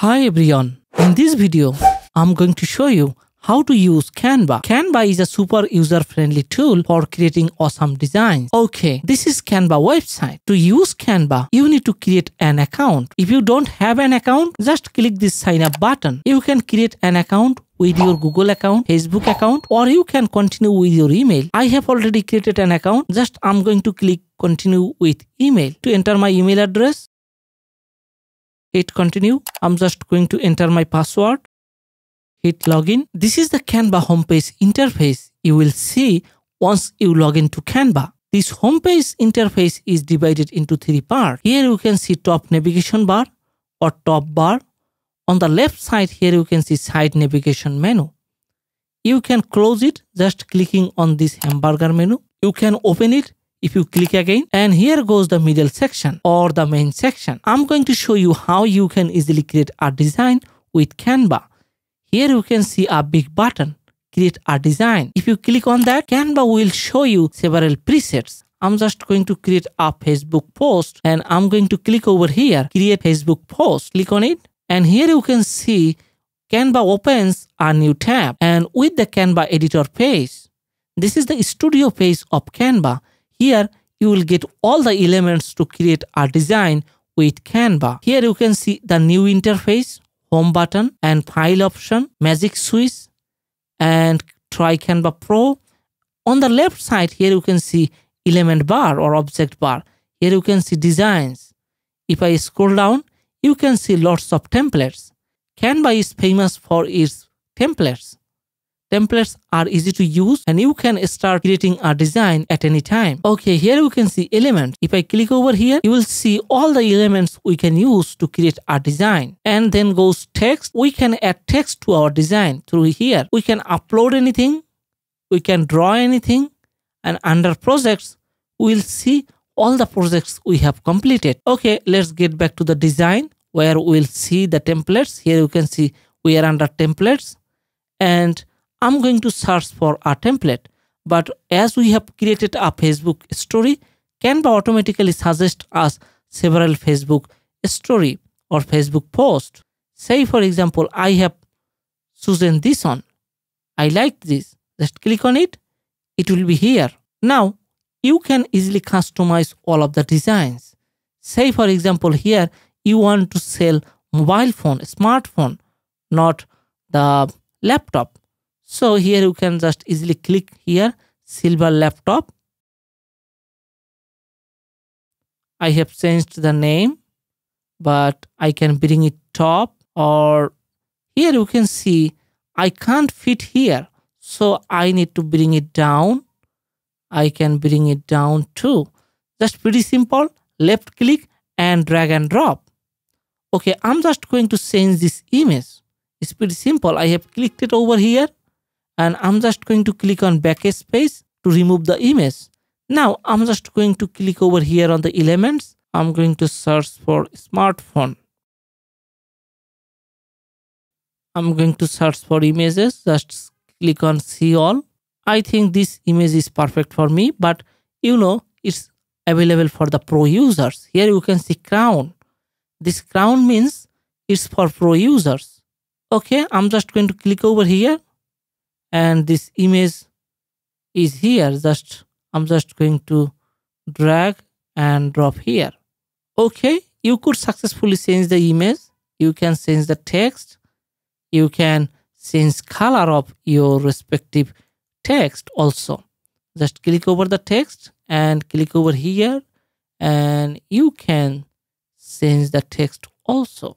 Hi everyone, in this video, I'm going to show you how to use Canva. Canva is a super user-friendly tool for creating awesome designs. Okay, this is Canva website. To use Canva, you need to create an account. If you don't have an account, just click this sign up button. You can create an account with your Google account, Facebook account, or you can continue with your email. I have already created an account. Just I'm going to click continue with email. To enter my email address, hit continue. I'm just going to enter my password. Hit login. This is the Canva homepage interface you will see once you log into Canva. This homepage interface is divided into three parts. Here you can see top navigation bar or top bar. On the left side here you can see side navigation menu. You can close it just clicking on this hamburger menu. You can open it if you click again and here goes the middle section or the main section. I'm going to show you how you can easily create a design with Canva. Here you can see a big button create a design. If you click on that Canva will show you several presets. I'm just going to create a Facebook post and I'm going to click over here create Facebook post. Click on it and here you can see Canva opens a new tab and with the Canva editor page. This is the studio page of Canva here you will get all the elements to create a design with Canva. Here you can see the new interface, home button and file option, magic switch and try Canva Pro. On the left side here you can see element bar or object bar. Here you can see designs. If I scroll down, you can see lots of templates. Canva is famous for its templates. Templates are easy to use and you can start creating a design at any time. Okay, here you can see elements. If I click over here, you will see all the elements we can use to create a design. And then goes text. We can add text to our design through here. We can upload anything. We can draw anything. And under projects, we'll see all the projects we have completed. Okay, let's get back to the design where we'll see the templates. Here you can see we are under templates and I'm going to search for a template. But as we have created a Facebook story, Canva automatically suggests us several Facebook story or Facebook post. Say for example, I have chosen this one. I like this. Just click on it. It will be here. Now, you can easily customize all of the designs. Say for example, here you want to sell mobile phone, smartphone, not the laptop. So here you can just easily click here silver laptop. I have changed the name but I can bring it top or here you can see I can't fit here so I need to bring it down. I can bring it down too. Just pretty simple left click and drag and drop. Okay, I'm just going to change this image. It's pretty simple. I have clicked it over here and I'm just going to click on backspace to remove the image. Now I'm just going to click over here on the elements. I'm going to search for smartphone. I'm going to search for images. Just click on see all. I think this image is perfect for me, but you know, it's available for the pro users. Here you can see crown. This crown means it's for pro users. Okay, I'm just going to click over here and this image is here. Just i'm just going to drag and drop here. Okay you could successfully change the image. You can change the text. You can change color of your respective text also. Just click over the text and click over here. And you can change the text also.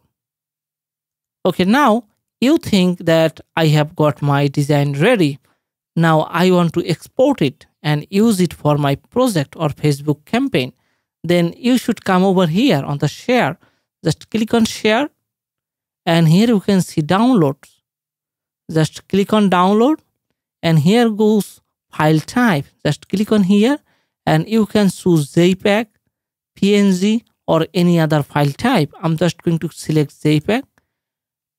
Okay now you think that I have got my design ready. Now I want to export it and use it for my project or Facebook campaign. Then you should come over here on the share. Just click on share and here you can see downloads. Just click on download and here goes file type. Just click on here and you can choose JPEG, PNG or any other file type. I'm just going to select JPEG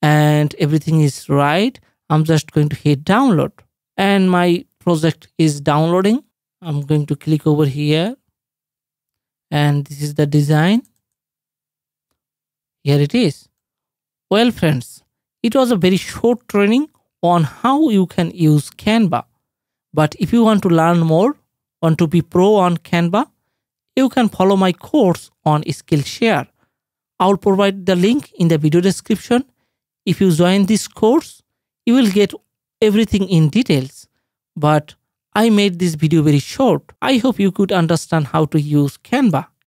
and everything is right i'm just going to hit download and my project is downloading i'm going to click over here and this is the design here it is Well, friends, it was a very short training on how you can use Canva. But if you want to learn more, want to be pro on Canva, you can follow my course on Skillshare. I'll provide the link in the video description. If you join this course, you will get everything in details. But I made this video very short. I hope you could understand how to use Canva.